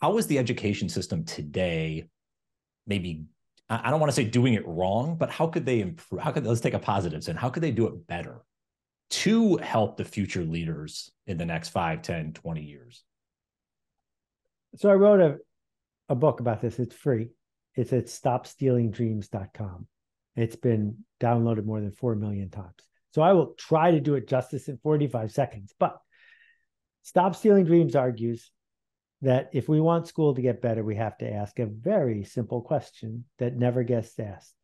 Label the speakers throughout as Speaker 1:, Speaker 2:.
Speaker 1: how is the education system today maybe I don't want to say doing it wrong, but how could they improve? How could let's take a and how could they do it better to help the future leaders in the next 5, 10, 20 years?
Speaker 2: So I wrote a, a book about this. It's free. It's at stopstealingdreams.com. It's been downloaded more than 4 million times. So I will try to do it justice in 45 seconds. But Stop Stealing Dreams argues that if we want school to get better, we have to ask a very simple question that never gets asked.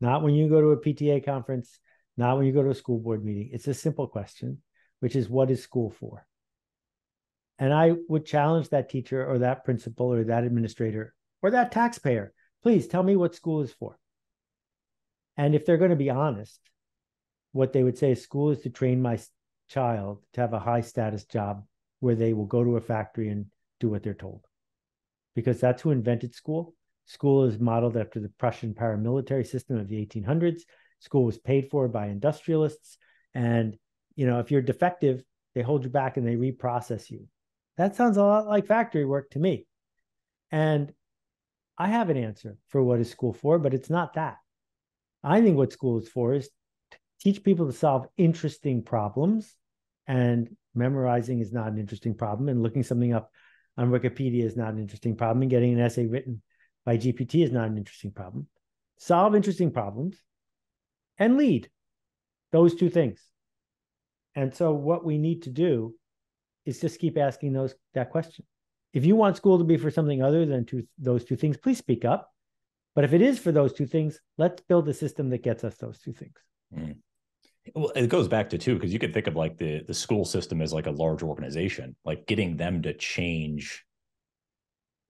Speaker 2: Not when you go to a PTA conference, not when you go to a school board meeting. It's a simple question, which is what is school for? And I would challenge that teacher or that principal or that administrator or that taxpayer please tell me what school is for. And if they're going to be honest, what they would say is school is to train my child to have a high status job where they will go to a factory and do what they're told. Because that's who invented school. School is modeled after the Prussian paramilitary system of the 1800s. School was paid for by industrialists. And, you know, if you're defective, they hold you back and they reprocess you. That sounds a lot like factory work to me. And I have an answer for what is school for, but it's not that. I think what school is for is to teach people to solve interesting problems and memorizing is not an interesting problem and looking something up on wikipedia is not an interesting problem and getting an essay written by gpt is not an interesting problem. Solve interesting problems and lead those two things. And so what we need to do is just keep asking those that question. If you want school to be for something other than two, those two things please speak up. But if it is for those two things let's build a system that gets us those two things. Mm.
Speaker 1: Well, it goes back to too because you could think of like the the school system as like a large organization, like getting them to change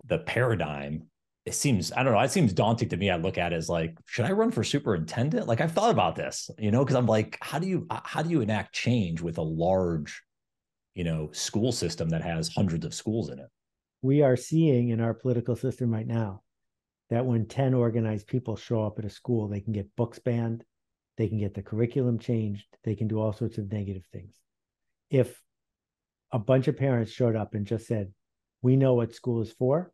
Speaker 1: the paradigm. It seems I don't know. It seems daunting to me. I look at it as like, should I run for superintendent? Like I've thought about this, you know, because I'm like, how do you how do you enact change with a large, you know, school system that has hundreds of schools in it?
Speaker 2: We are seeing in our political system right now that when 10 organized people show up at a school, they can get books banned, they can get the curriculum changed, they can do all sorts of negative things. If a bunch of parents showed up and just said, We know what school is for,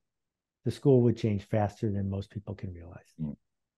Speaker 2: the school would change faster than most people can realize. Mm.